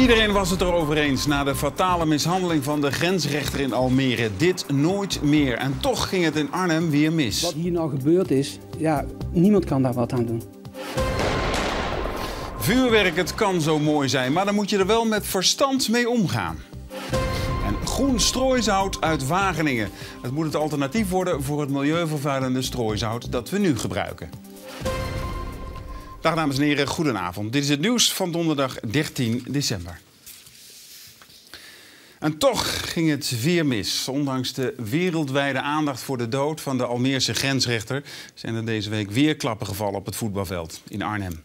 Iedereen was het erover eens na de fatale mishandeling van de grensrechter in Almere. Dit nooit meer. En toch ging het in Arnhem weer mis. Wat hier nou gebeurd is, ja, niemand kan daar wat aan doen. Vuurwerk, het kan zo mooi zijn, maar dan moet je er wel met verstand mee omgaan. En groen strooizout uit Wageningen. Het moet het alternatief worden voor het milieuvervuilende strooizout dat we nu gebruiken. Dag dames en heren, goedenavond. Dit is het nieuws van donderdag 13 december. En toch ging het weer mis. Ondanks de wereldwijde aandacht voor de dood van de Almeerse grensrechter zijn er deze week weer klappen gevallen op het voetbalveld in Arnhem.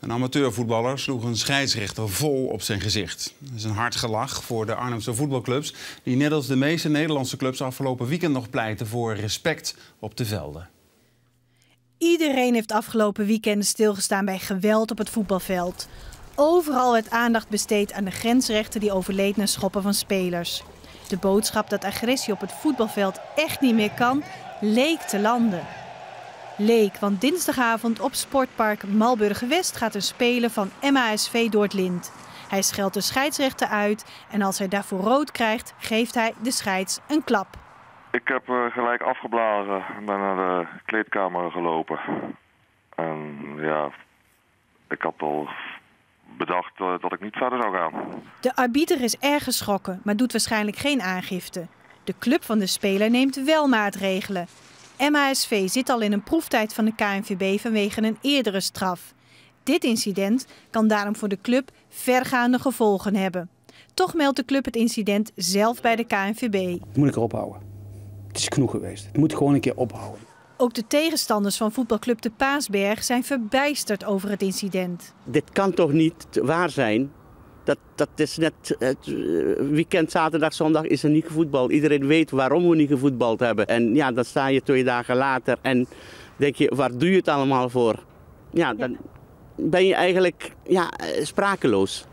Een amateurvoetballer sloeg een scheidsrechter vol op zijn gezicht. Dat is een hard gelach voor de Arnhemse voetbalclubs, die net als de meeste Nederlandse clubs afgelopen weekend nog pleiten voor respect op de velden. Iedereen heeft afgelopen weekenden stilgestaan bij geweld op het voetbalveld. Overal werd aandacht besteed aan de grensrechten die overleed na schoppen van spelers. De boodschap dat agressie op het voetbalveld echt niet meer kan, leek te landen. Leek, want dinsdagavond op sportpark Malburgen West gaat een speler van MASV door het lint. Hij scheldt de scheidsrechter uit en als hij daarvoor rood krijgt, geeft hij de scheids een klap. Ik heb uh, gelijk afgeblazen en ben naar de kleedkamer gelopen. En ja, ik had al bedacht uh, dat ik niet verder zou gaan. De arbiter is erg geschrokken, maar doet waarschijnlijk geen aangifte. De club van de speler neemt wel maatregelen. MASV zit al in een proeftijd van de KNVB vanwege een eerdere straf. Dit incident kan daarom voor de club vergaande gevolgen hebben. Toch meldt de club het incident zelf bij de KNVB. Moet ik erop houden. Het is genoeg geweest. Het moet gewoon een keer ophouden. Ook de tegenstanders van voetbalclub de Paasberg zijn verbijsterd over het incident. Dit kan toch niet waar zijn? Dat, dat is net het weekend, zaterdag, zondag is er niet gevoetbald. Iedereen weet waarom we niet gevoetbald hebben. En ja, dan sta je twee dagen later en denk je, waar doe je het allemaal voor? Ja, dan ben je eigenlijk ja, sprakeloos.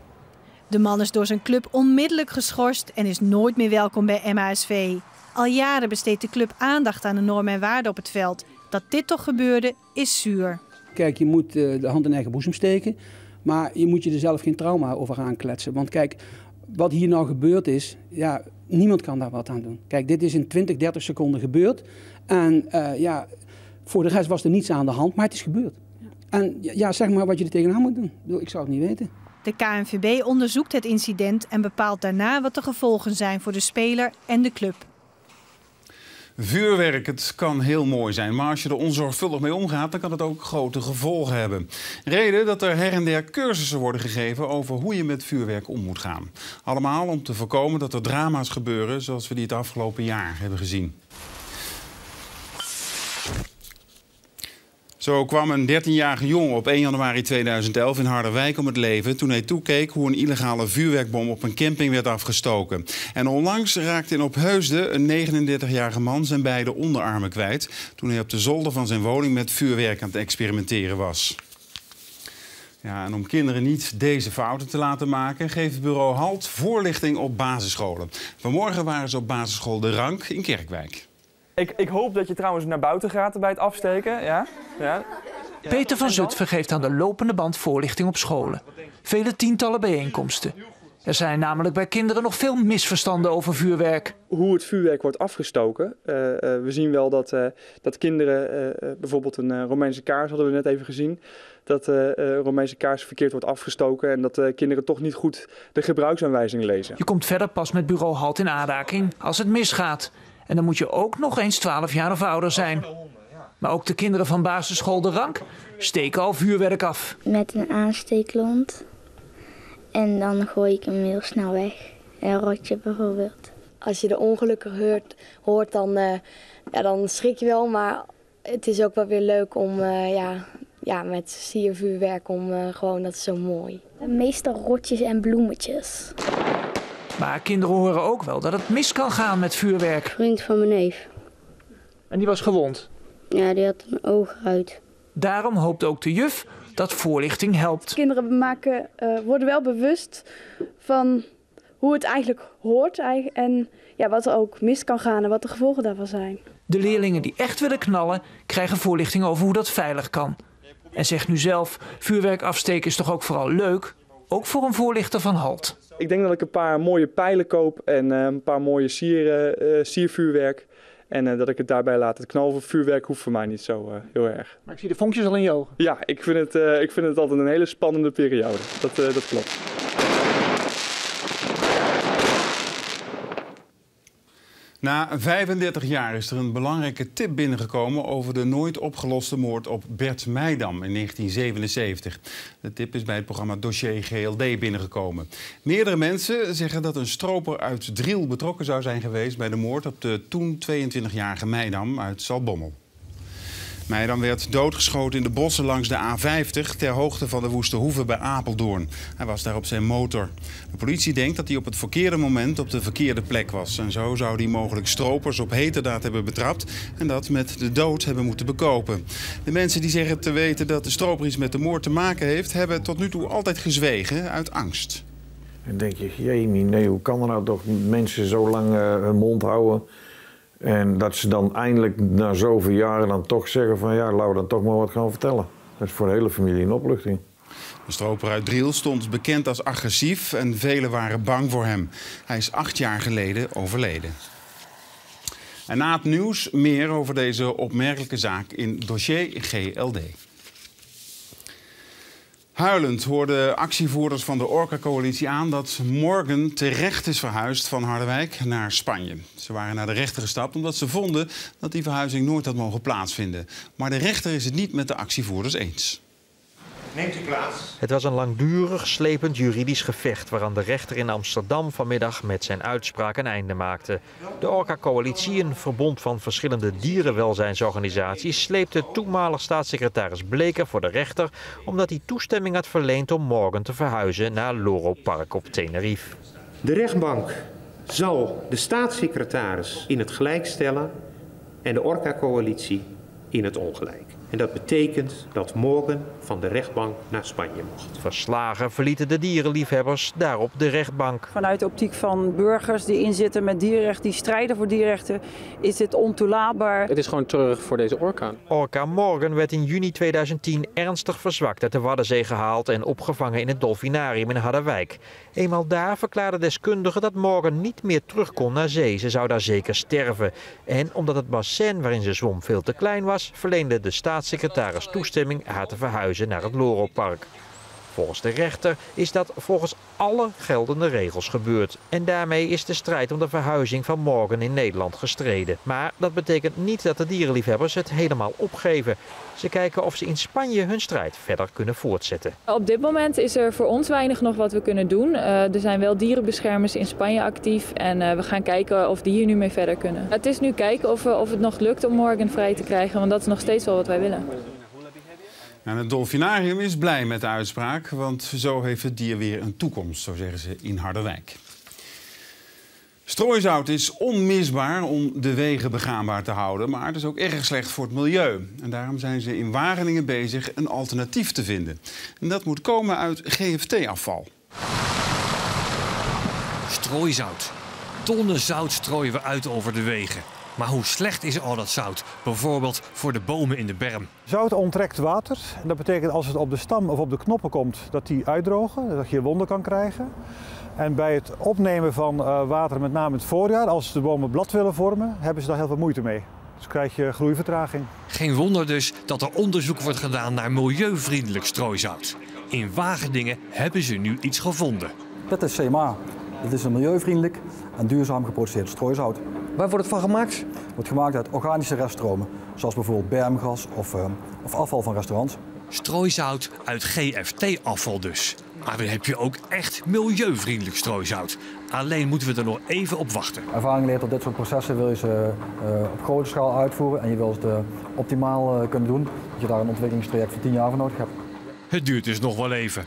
De man is door zijn club onmiddellijk geschorst en is nooit meer welkom bij MASV. Al jaren besteedt de club aandacht aan de normen en waarden op het veld. Dat dit toch gebeurde, is zuur. Kijk, je moet de hand in eigen boezem steken. Maar je moet je er zelf geen trauma over aankletsen. Want kijk, wat hier nou gebeurd is, ja, niemand kan daar wat aan doen. Kijk, dit is in 20, 30 seconden gebeurd. En uh, ja, voor de rest was er niets aan de hand, maar het is gebeurd. En ja, zeg maar wat je er tegenaan moet doen. Ik zou het niet weten. De KNVB onderzoekt het incident en bepaalt daarna wat de gevolgen zijn voor de speler en de club. Vuurwerk, het kan heel mooi zijn, maar als je er onzorgvuldig mee omgaat, dan kan het ook grote gevolgen hebben. Reden dat er her en der cursussen worden gegeven over hoe je met vuurwerk om moet gaan. Allemaal om te voorkomen dat er drama's gebeuren zoals we die het afgelopen jaar hebben gezien. Zo kwam een 13-jarige jongen op 1 januari 2011 in Harderwijk om het leven toen hij toekeek hoe een illegale vuurwerkbom op een camping werd afgestoken. En onlangs raakte in Opheusden een 39-jarige man zijn beide onderarmen kwijt toen hij op de zolder van zijn woning met vuurwerk aan het experimenteren was. Ja, en om kinderen niet deze fouten te laten maken, geeft het bureau HALT voorlichting op basisscholen. Vanmorgen waren ze op basisschool De Rank in Kerkwijk. Ik, ik, hoop dat je trouwens naar buiten gaat bij het afsteken. Ja? Ja. Peter van Zutphen geeft aan de lopende band voorlichting op scholen. Vele tientallen bijeenkomsten. Er zijn namelijk bij kinderen nog veel misverstanden over vuurwerk. Hoe het vuurwerk wordt afgestoken. Uh, uh, we zien wel dat, uh, dat kinderen, bijvoorbeeld een Romeinse kaars hadden we net even gezien, dat Romeinse kaars verkeerd wordt afgestoken en dat kinderen toch niet goed de gebruiksaanwijzing lezen. Je komt verder pas met bureau HALT in aanraking als het misgaat. En dan moet je ook nog eens 12 jaar of ouder zijn. Maar ook de kinderen van basisschool De Rank steken al vuurwerk af. Met een aansteeklont. En dan gooi ik hem heel snel weg. Een rotje bijvoorbeeld. Als je de ongelukken hoort, hoort dan, uh, ja, dan schrik je wel. Maar het is ook wel weer leuk om uh, ja, ja, met siervuurwerk om uh, gewoon, dat is zo mooi. Meestal rotjes en bloemetjes. Maar kinderen horen ook wel dat het mis kan gaan met vuurwerk. Vriend van mijn neef. En die was gewond? Ja, die had een oog uit. Daarom hoopt ook de juf dat voorlichting helpt. Kinderen maken, uh, worden wel bewust van hoe het eigenlijk hoort en ja, wat er ook mis kan gaan en wat de gevolgen daarvan zijn. De leerlingen die echt willen knallen, krijgen voorlichting over hoe dat veilig kan. En zeg nu zelf, vuurwerk afsteken is toch ook vooral leuk? Ook voor een voorlichter van HALT. Ik denk dat ik een paar mooie pijlen koop en eh, een paar mooie sier, uh, siervuurwerk. En uh, dat ik het daarbij laat. Het knalvuurwerk hoeft voor mij niet zo uh, heel erg. Maar ik zie de vonkjes al in je ogen. Ja, ik vind het, uh, ik vind het altijd een hele spannende periode. Dat, dat klopt. Na 35 jaar is er een belangrijke tip binnengekomen over de nooit opgeloste moord op Bert Meidam in 1977. De tip is bij het programma Dossier GLD binnengekomen. Meerdere mensen zeggen dat een stroper uit Driel betrokken zou zijn geweest bij de moord op de toen 22-jarige Meidam uit Zalbommel. Meidam werd doodgeschoten in de bossen langs de A50 ter hoogte van de Woeste Hoeve bij Apeldoorn. Hij was daar op zijn motor. De politie denkt dat hij op het verkeerde moment op de verkeerde plek was. En zo zou hij mogelijk stropers op heterdaad hebben betrapt en dat met de dood hebben moeten bekopen. De mensen die zeggen te weten dat de stroper iets met de moord te maken heeft, hebben tot nu toe altijd gezwegen uit angst. Dan denk je, jee, nee, hoe kan er nou toch mensen zo lang uh, hun mond houden? En dat ze dan eindelijk na zoveel jaren dan toch zeggen van ja, laten we dan toch maar wat gaan vertellen. Dat is voor de hele familie een opluchting. De stroper uit Driel stond bekend als agressief en velen waren bang voor hem. Hij is acht jaar geleden overleden. En na het nieuws meer over deze opmerkelijke zaak in dossier GLD. Huilend hoorden actievoerders van de Orca-coalitie aan dat Morgan terecht is verhuisd van Harderwijk naar Spanje. Ze waren naar de rechter gestapt omdat ze vonden dat die verhuizing nooit had mogen plaatsvinden. Maar de rechter is het niet met de actievoerders eens. Neemt u plaats. Het was een langdurig, slepend juridisch gevecht waaraan de rechter in Amsterdam vanmiddag met zijn uitspraak een einde maakte. De Orca-coalitie, een verbond van verschillende dierenwelzijnsorganisaties, sleepte toenmalig staatssecretaris Bleker voor de rechter omdat hij toestemming had verleend om morgen te verhuizen naar Loro Park op Tenerife. De rechtbank zal de staatssecretaris in het gelijk stellen en de Orca-coalitie in het ongelijk. En dat betekent dat morgen van de rechtbank naar Spanje mocht. Verslagen verlieten de dierenliefhebbers daarop de rechtbank. Vanuit de optiek van burgers die inzitten met dierenrecht, die strijden voor dierrechten, is dit ontoelaatbaar. Het is gewoon terug voor deze orka. Orca Morgan werd in juni 2010 ernstig verzwakt uit de Waddenzee gehaald en opgevangen in het Dolfinarium in Harderwijk. Eenmaal daar verklaarden deskundigen dat Morgan niet meer terug kon naar zee. Ze zou daar zeker sterven. En omdat het bassin waarin ze zwom veel te klein was, verleende de staatssecretaris toestemming haar te verhuizen naar het Loropark. Volgens de rechter is dat volgens alle geldende regels gebeurd. En daarmee is de strijd om de verhuizing van Morgan in Nederland gestreden. Maar dat betekent niet dat de dierenliefhebbers het helemaal opgeven. Ze kijken of ze in Spanje hun strijd verder kunnen voortzetten. Op dit moment is er voor ons weinig nog wat we kunnen doen. Uh, er zijn wel dierenbeschermers in Spanje actief en uh, we gaan kijken of die hier nu mee verder kunnen. Het is nu kijken of, of het nog lukt om Morgan vrij te krijgen, want dat is nog steeds wel wat wij willen. En het Dolfinarium is blij met de uitspraak, want zo heeft het dier weer een toekomst, zo zeggen ze in Harderwijk. Strooizout is onmisbaar om de wegen begaanbaar te houden, maar het is ook erg slecht voor het milieu. En daarom zijn ze in Wageningen bezig een alternatief te vinden. En dat moet komen uit GFT-afval. Strooizout. Tonnen zout strooien we uit over de wegen. Maar hoe slecht is al dat zout? Bijvoorbeeld voor de bomen in de berm. Zout onttrekt water. En dat betekent als het op de stam of op de knoppen komt, dat die uitdrogen. Dat je wonden kan krijgen. En bij het opnemen van uh, water, met name in het voorjaar, als de bomen blad willen vormen, hebben ze daar heel veel moeite mee. Dus krijg je groeivertraging. Geen wonder dus dat er onderzoek wordt gedaan naar milieuvriendelijk strooizout. In Wageningen hebben ze nu iets gevonden. Dat is CMA. Dat is een milieuvriendelijk en duurzaam geproduceerd strooizout. Waar wordt het van gemaakt? Het wordt gemaakt uit organische reststromen, zoals bijvoorbeeld bermgas of, uh, of afval van restaurants. Strooizout uit GFT-afval dus. Maar dan heb je ook echt milieuvriendelijk strooizout. Alleen moeten we er nog even op wachten. Ervaring leert dat dit soort processen wil je ze uh, op grote schaal uitvoeren en je wil ze uh, optimaal kunnen doen. Dat je daar een ontwikkelingstraject van 10 jaar voor nodig hebt. Het duurt dus nog wel even.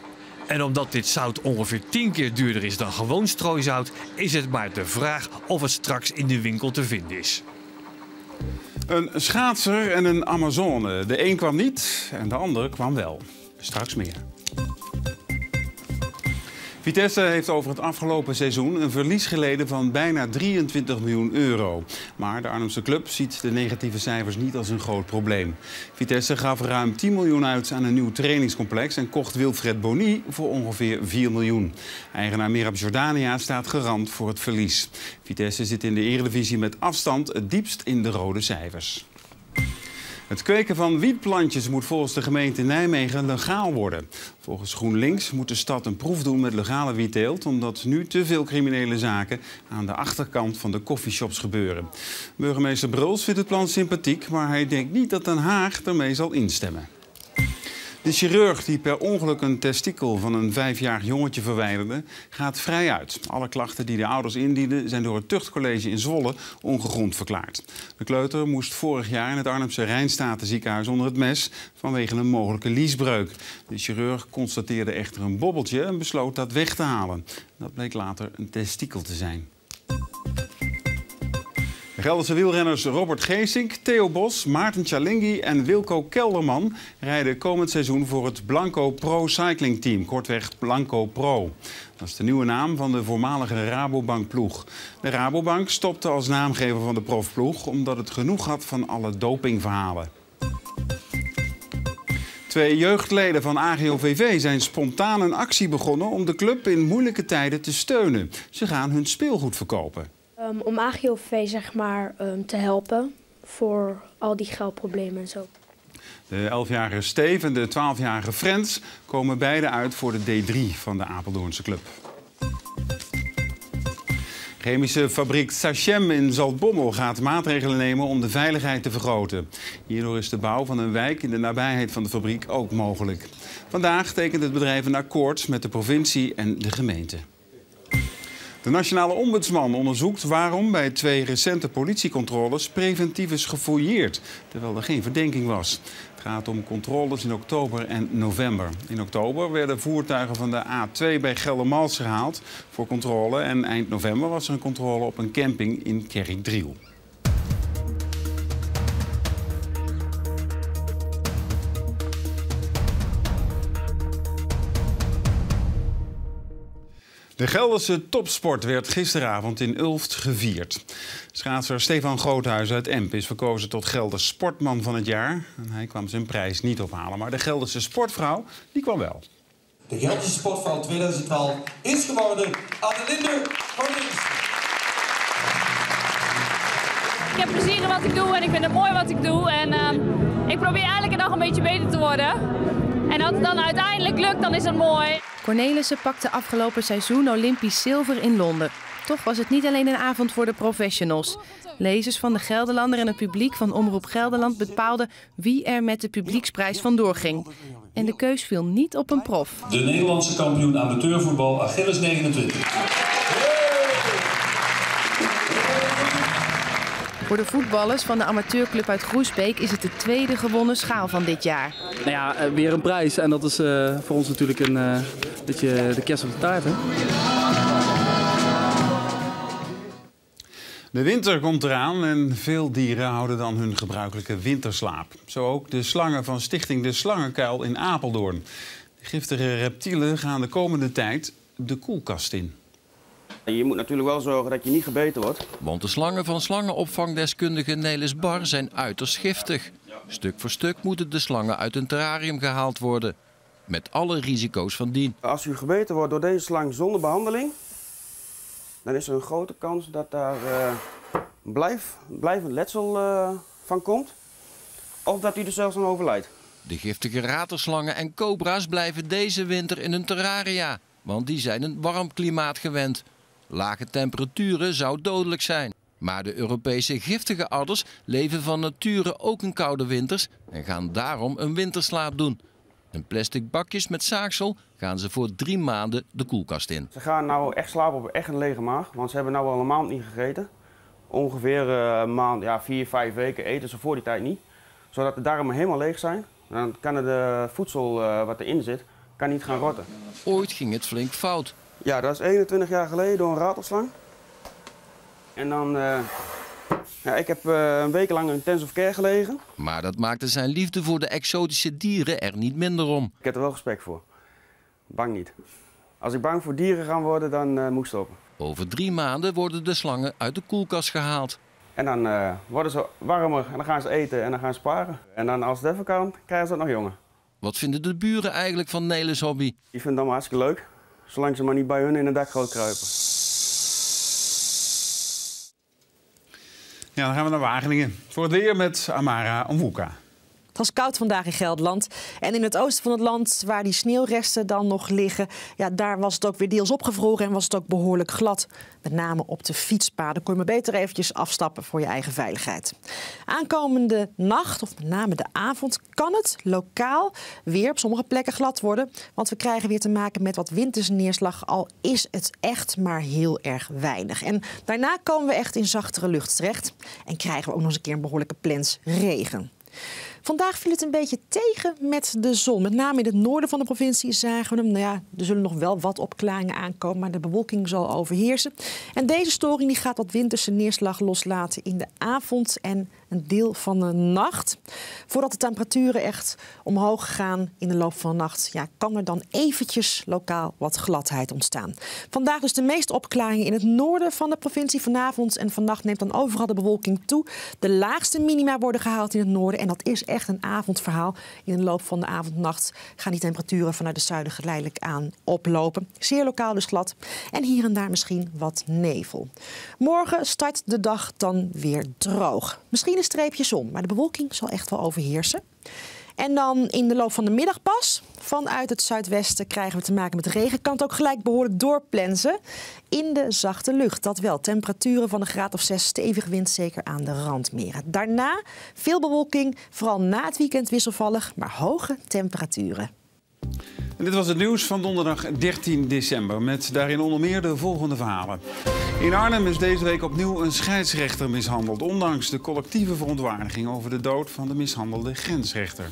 En omdat dit zout ongeveer 10 keer duurder is dan gewoon strooizout, is het maar de vraag of het straks in de winkel te vinden is. Een schaatser en een Amazone. De een kwam niet en de andere kwam wel. Straks meer. Vitesse heeft over het afgelopen seizoen een verlies geleden van bijna 23 miljoen euro. Maar de Arnhemse club ziet de negatieve cijfers niet als een groot probleem. Vitesse gaf ruim 10 miljoen uit aan een nieuw trainingscomplex en kocht Wilfred Boni voor ongeveer 4 miljoen. Eigenaar Mirab Jordania staat garant voor het verlies. Vitesse zit in de eredivisie met afstand het diepst in de rode cijfers. Het kweken van wietplantjes moet volgens de gemeente Nijmegen legaal worden. Volgens GroenLinks moet de stad een proef doen met legale wietteelt... omdat nu te veel criminele zaken aan de achterkant van de koffieshops gebeuren. Burgemeester Bruls vindt het plan sympathiek... maar hij denkt niet dat Den Haag ermee zal instemmen. De chirurg die per ongeluk een testikel van een vijfjarig jongetje verwijderde, gaat vrij uit. Alle klachten die de ouders indienden zijn door het tuchtcollege in Zwolle ongegrond verklaard. De kleuter moest vorig jaar in het Arnhemse Rijnstatenziekenhuis onder het mes vanwege een mogelijke liesbreuk. De chirurg constateerde echter een bobbeltje en besloot dat weg te halen. Dat bleek later een testikel te zijn. De Gelderse wielrenners Robert Geesink, Theo Bos, Maarten Chalingi en Wilco Kelderman rijden komend seizoen voor het Blanco Pro Cycling Team, kortweg Blanco Pro. Dat is de nieuwe naam van de voormalige Rabobank ploeg. De Rabobank stopte als naamgever van de profploeg omdat het genoeg had van alle dopingverhalen. Twee jeugdleden van AGOVV zijn spontaan een actie begonnen om de club in moeilijke tijden te steunen. Ze gaan hun speelgoed verkopen. Um, om AGOV zeg maar um, te helpen voor al die geldproblemen en zo. De 11-jarige Steve en de 12-jarige Frans komen beide uit voor de D3 van de Apeldoornse club. Chemische fabriek Sachem in Zaltbommel gaat maatregelen nemen om de veiligheid te vergroten. Hierdoor is de bouw van een wijk in de nabijheid van de fabriek ook mogelijk. Vandaag tekent het bedrijf een akkoord met de provincie en de gemeente. De nationale ombudsman onderzoekt waarom bij twee recente politiecontroles preventief is gefouilleerd, terwijl er geen verdenking was. Het gaat om controles in oktober en november. In oktober werden voertuigen van de A2 bij Geldermals gehaald voor controle en eind november was er een controle op een camping in Kerkdriel. De Gelderse topsport werd gisteravond in Ulft gevierd. Schaatser Stefan Groothuis uit Emp is verkozen tot Gelders Sportman van het jaar. En hij kwam zijn prijs niet ophalen, maar de Gelderse sportvrouw die kwam wel. De Gelderse sportvrouw 2012 is geworden Adelinde Cornelis. Ik heb plezier in wat ik doe en ik vind het mooi wat ik doe. En uh, ik probeer elke dag een beetje beter te worden. En als het dan uiteindelijk lukt, dan is het mooi. Cornelissen pakte afgelopen seizoen Olympisch zilver in Londen. Toch was het niet alleen een avond voor de professionals. Lezers van de Gelderlander en het publiek van Omroep Gelderland bepaalden wie er met de publieksprijs vandoor ging. En de keus viel niet op een prof. De Nederlandse kampioen amateurvoetbal Achilles 29. Voor de voetballers van de amateurclub uit Groesbeek is het de tweede gewonnen schaal van dit jaar. Nou ja, eh, weer een prijs en dat is uh, voor ons natuurlijk een uh, beetje de kerst op de taart. Hè? De winter komt eraan en veel dieren houden dan hun gebruikelijke winterslaap. Zo ook de slangen van Stichting De Slangenkuil in Apeldoorn. De giftige reptielen gaan de komende tijd de koelkast in. Je moet natuurlijk wel zorgen dat je niet gebeten wordt. Want de slangen van slangenopvangdeskundige Nelis Bar zijn uiterst giftig. Stuk voor stuk moeten de slangen uit een terrarium gehaald worden. Met alle risico's van dien. Als u gebeten wordt door deze slang zonder behandeling... dan is er een grote kans dat daar uh, blijf, blijvend letsel uh, van komt. Of dat u er zelfs aan overlijdt. De giftige raterslangen en cobra's blijven deze winter in hun terraria. Want die zijn een warm klimaat gewend. Lage temperaturen zou dodelijk zijn. Maar de Europese giftige adders leven van nature ook in koude winters en gaan daarom een winterslaap doen. In plastic bakjes met zaagsel gaan ze voor drie maanden de koelkast in. Ze gaan nou echt slapen op echt een lege maag, want ze hebben nu al een maand niet gegeten. Ongeveer een maand, ja, vier, vijf weken eten ze voor die tijd niet. Zodat de darmen helemaal leeg zijn. Dan kan het voedsel wat erin zit, kan niet gaan rotten. Ooit ging het flink fout. Ja, dat is 21 jaar geleden door een ratelslang. En dan, uh, ja, ik heb uh, een week lang in intensive care gelegen. Maar dat maakte zijn liefde voor de exotische dieren er niet minder om. Ik heb er wel respect voor. Bang niet. Als ik bang voor dieren ga worden, dan uh, moet ik stoppen. Over drie maanden worden de slangen uit de koelkast gehaald. En dan uh, worden ze warmer en dan gaan ze eten en dan gaan ze sparen. En dan als het even kan, krijgen ze het nog jonger. Wat vinden de buren eigenlijk van Nelis hobby? Die vinden het allemaal hartstikke leuk. Zolang ze maar niet bij hun in het groot kruipen. Ja, dan gaan we naar Wageningen. Voor het weer met Amara Omwoeka. Het was koud vandaag in Gelderland. En in het oosten van het land, waar die sneeuwresten dan nog liggen, ja, daar was het ook weer deels opgevroren en was het ook behoorlijk glad. Met name op de fietspaden kon je maar beter eventjes afstappen voor je eigen veiligheid. Aankomende nacht, of met name de avond, kan het lokaal weer op sommige plekken glad worden. Want we krijgen weer te maken met wat winterse neerslag, al is het echt maar heel erg weinig. En daarna komen we echt in zachtere lucht terecht en krijgen we ook nog eens een keer een behoorlijke plens regen. Vandaag viel het een beetje tegen met de zon. Met name in het noorden van de provincie zagen we hem. Nou ja, er zullen nog wel wat opklaringen aankomen, maar de bewolking zal overheersen. En deze storing die gaat wat winterse neerslag loslaten in de avond en een deel van de nacht. Voordat de temperaturen echt omhoog gaan in de loop van de nacht, ja, kan er dan eventjes lokaal wat gladheid ontstaan. Vandaag dus de meeste opklaringen in het noorden van de provincie. Vanavond en vannacht neemt dan overal de bewolking toe. De laagste minima worden gehaald in het noorden en dat is echt een avondverhaal. In de loop van de avondnacht gaan die temperaturen vanuit de zuiden geleidelijk aan oplopen. Zeer lokaal dus glad en hier en daar misschien wat nevel. Morgen start de dag dan weer droog. Misschien een streepje zon, maar de bewolking zal echt wel overheersen. En dan in de loop van de middag pas, vanuit het zuidwesten krijgen we te maken met regen. Kan het ook gelijk behoorlijk doorplensen in de zachte lucht. Dat wel. Temperaturen van een graad of 6, stevig wind zeker aan de randmeren. Daarna veel bewolking, vooral na het weekend wisselvallig, maar hoge temperaturen. En dit was het nieuws van donderdag 13 december met daarin onder meer de volgende verhalen. In Arnhem is deze week opnieuw een scheidsrechter mishandeld, ondanks de collectieve verontwaardiging over de dood van de mishandelde grensrechter.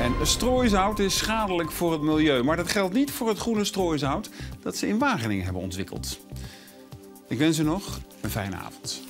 En strooizout is schadelijk voor het milieu, maar dat geldt niet voor het groene strooizout dat ze in Wageningen hebben ontwikkeld. Ik wens u nog een fijne avond.